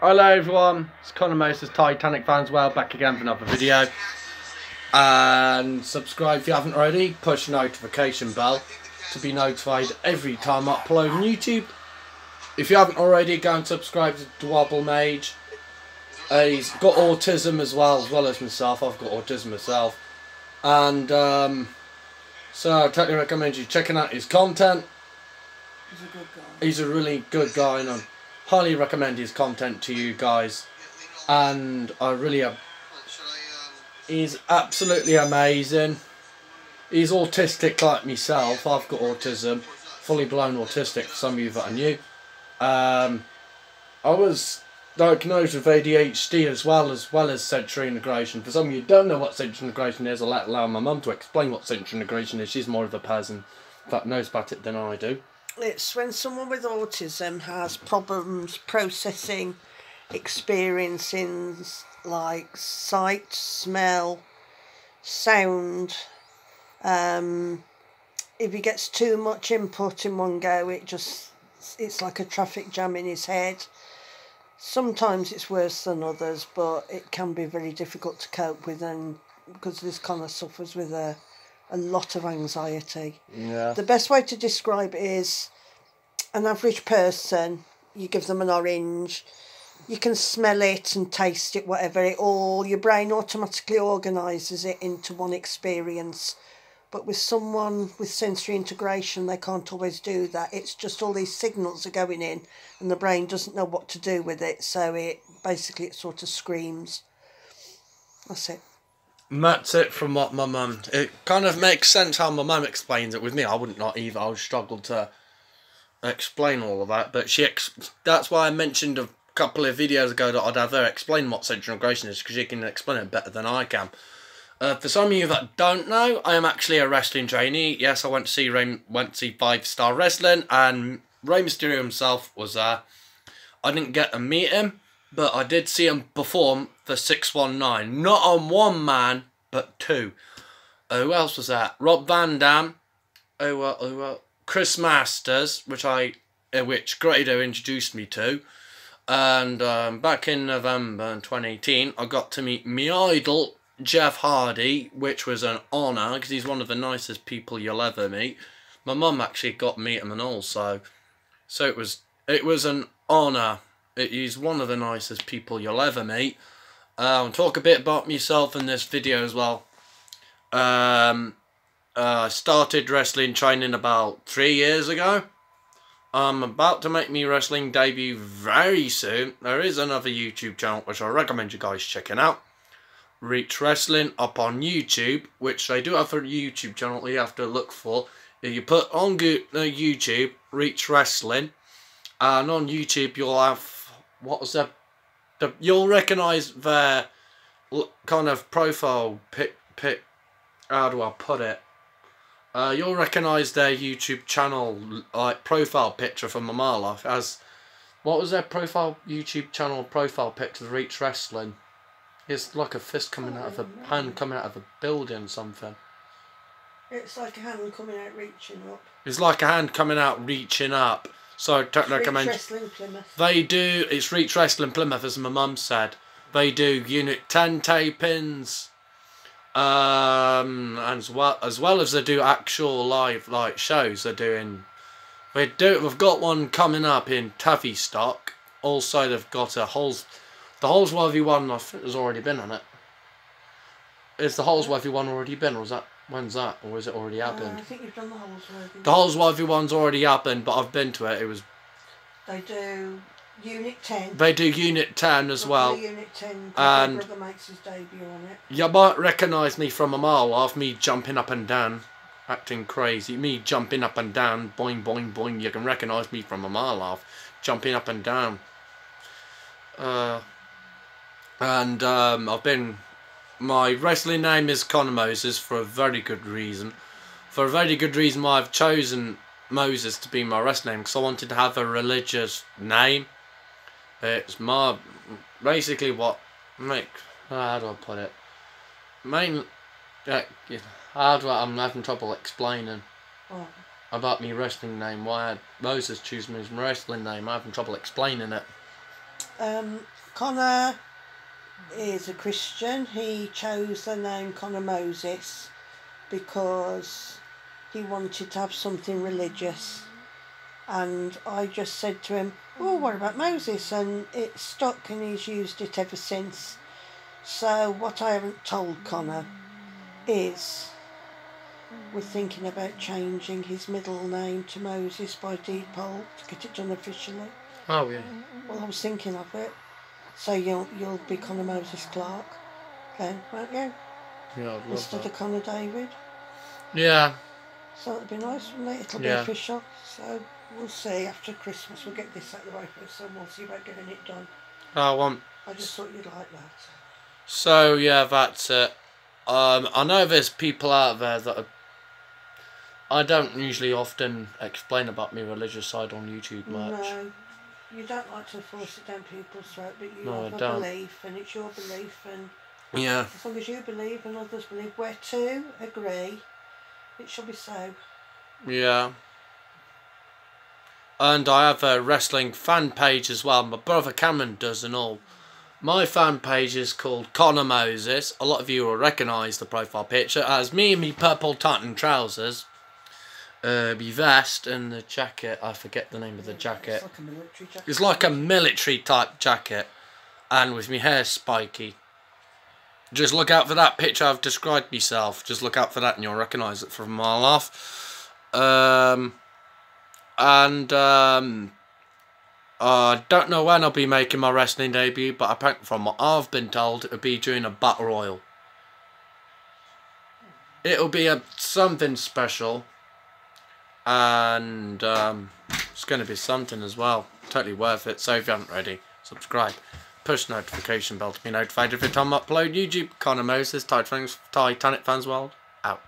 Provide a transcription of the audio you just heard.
Hello everyone, it's Connor Moses, Titanic fans, well back again for another video. And subscribe if you haven't already, push notification bell to be notified every time I upload on YouTube. If you haven't already, go and subscribe to Dwobble Mage. Uh, he's got autism as well, as well as myself. I've got autism myself. And um, so I totally recommend you checking out his content. He's a good guy. He's a really good guy and I highly recommend his content to you guys. And I really am. He's absolutely amazing. He's autistic like myself. I've got autism. Fully blown autistic for some of you that are new. Um, I was diagnosed with ADHD as well as well as sensory integration. For some of you don't know what sensory integration is, I'll let allow my mum to explain what sensory integration is. She's more of a person that knows about it than I do. It's when someone with autism has problems processing, experiencing like sight, smell, sound. Um, if he gets too much input in one go, it just it's like a traffic jam in his head. Sometimes it's worse than others, but it can be very difficult to cope with, and because this kind of suffers with a a lot of anxiety. Yeah. The best way to describe it is an average person, you give them an orange, you can smell it and taste it, whatever, it all, your brain automatically organises it into one experience. But with someone with sensory integration, they can't always do that. It's just all these signals are going in and the brain doesn't know what to do with it. So it basically it sort of screams. That's it. That's it from what my mum. It kind of makes sense how my mum explains it. With me, I wouldn't not either. I would struggle to explain all of that. But she, ex- that's why I mentioned a couple of videos ago that I'd have her explain what central is because she can explain it better than I can. Uh, for some of you that don't know, I am actually a wrestling trainee. Yes, I went to see Ray, went to see Five Star Wrestling, and Rey Mysterio himself was there. I didn't get to meet him, but I did see him perform for 619. Not on one man, but two. Uh, who else was that? Rob Van Dam. Oh well, oh well. Chris Masters, which I, uh, which Grado introduced me to, and um, back in November 2018, I got to meet me idol Jeff Hardy, which was an honour because he's one of the nicest people you'll ever meet. My mum actually got meet him and all, so so it was it was an honour. He's one of the nicest people you'll ever meet. Uh, I'll talk a bit about myself in this video as well. Um, uh, I started wrestling training about three years ago. I'm about to make my wrestling debut very soon. There is another YouTube channel which I recommend you guys checking out. Reach Wrestling up on YouTube, which they do have a YouTube channel that you have to look for. If you put on uh, YouTube, Reach Wrestling, and on YouTube you'll have, what was that? The, you'll recognise their kind of profile pic, pic, how do I put it? Uh, you'll recognise their YouTube channel, like, profile picture from life as, what was their profile, YouTube channel profile picture, of Reach Wrestling? It's like a fist coming out of a hand coming out of a building, something. It's like a hand coming out reaching up. It's like a hand coming out, reaching up. So I don't Reach recommend. Wrestling Plymouth. They do. It's Reach Wrestling Plymouth, as my mum said. They do Unit Ten tapings, um, and as well as well as they do actual live like shows. They're doing. They do. We've got one coming up in Tavistock. Also, they've got a holes. The Holsworthy one, I think, has already been on it. Is the Holsworthy one already been, or is that when's that, or is it already Uh, happened? I think you've done the Holsworthy. The Holsworthy one's already happened, but I've been to it. It was They do Unit 10. they do Unit Ten as Roughly well. Unit 10. and- My brother makes his debut on it. You might recognise me from a mile off, me jumping up and down, acting crazy. Me jumping up and down, boing, boing, boing. You can recognise me from a mile off, jumping up and down. Uh, and um, I've been. My wrestling name is Connor Moses for a very good reason. For a very good reason why I've chosen Moses to be my wrestling name because I wanted to have a religious name. It's my basically what make how do I put it? Main, uh, how do I, I'm having trouble explaining Oh, about me wrestling name. Why I, Moses choose me as my wrestling name? I'm having trouble explaining it. Um, Connor is a Christian. He chose the name Connor Moses because he wanted to have something religious. And I just said to him, Oh, what about Moses? And it stuck and he's used it ever since. So, what I haven't told Connor is we're thinking about changing his middle name to Moses by deed poll to get it done officially. Oh yeah. Well, I was thinking of it. So you'll you'll be Connor Moses Clark, then, won't you? Yeah, I'd love Instead that. of Connor David. Yeah. So it'll be nice, won't it? It'll Yeah. be official. So we'll see after Christmas. We'll get this out of the way first, so we'll see about getting it done. I want. I just thought you'd like that. So yeah, that's it. Um, I know there's people out there that are. I don't usually often explain about my religious side on YouTube much. No, you don't like to force it down people's throat, but you No, have a belief, and it's your belief, and Yeah. as long as you believe and others believe, where two agree, it shall be so. Yeah. And I have a wrestling fan page as well. My brother Cameron does and all. My fan page is called Connor Moses. A lot of you will recognise the profile picture as me in me purple tartan trousers. Uh, vest and the jacket. I forget the name of the jacket. It's like a military jacket. It's like a military type jacket, and with me hair spiky. Just look out for that picture I've described myself. Just look out for that, and you'll recognise it from a mile off. Um, and um, I don't know when I'll be making my wrestling debut, but apparently, from what I've been told, it'll be during a battle royal. It'll be a something special, and um, it's going to be something as well. Totally worth it. So if you haven't already, subscribe. Push notification bell to be notified every time I upload. YouTube, Connor Moses, Titanic Titanic Fans World, out.